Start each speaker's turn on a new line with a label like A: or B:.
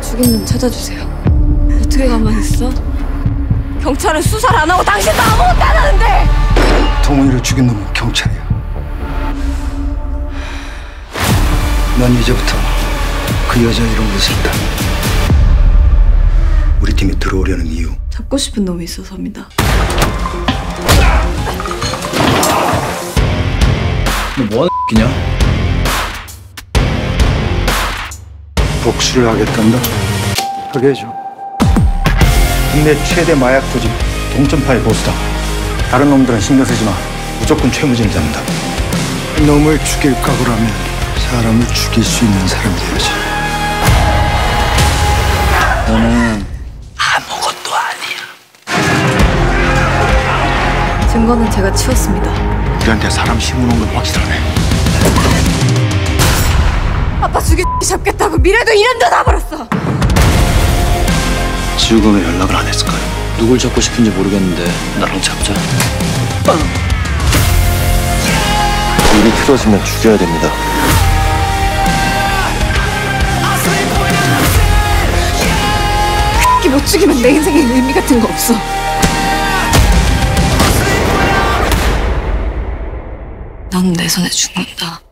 A: 죽인 놈 찾아주세요. 어떻게 가만히 있어? 경찰은 수사를 안 하고 당신도 아무것도 안 하는데!
B: 동훈이를 죽인 놈은 경찰이야. 난 이제부터 그 여자 이름으로 산다. 우리 팀에 들어오려는 이유.
A: 잡고 싶은 놈이 있어서입니다.
C: 너 뭐 하는 X냐?
B: 복수를 하겠단다. 하게 해줘. 국내 최대 마약 조직 동점파의 보스다. 다른 놈들은 신경 쓰지 마. 무조건 최무진을 잡는다. 놈을 죽일 각오라면 사람을 죽일 수 있는 사람 돼야지.
C: 너는 아무것도 아니야.
A: 증거는 제가 치웠습니다.
B: 우리한테 사람 심어놓은 건 확실하네.
A: 죽이 잡겠다고 미래도 이름도 다 버렸어!
B: 지우가 왜 연락을 안 했을까요?
C: 누굴 잡고 싶은지 모르겠는데 나랑 잡자.
B: 일이 틀어지면 죽여야 됩니다.
A: 이못 죽이면 내 인생에 의미 같은 거 없어. 넌내 손에 죽는다.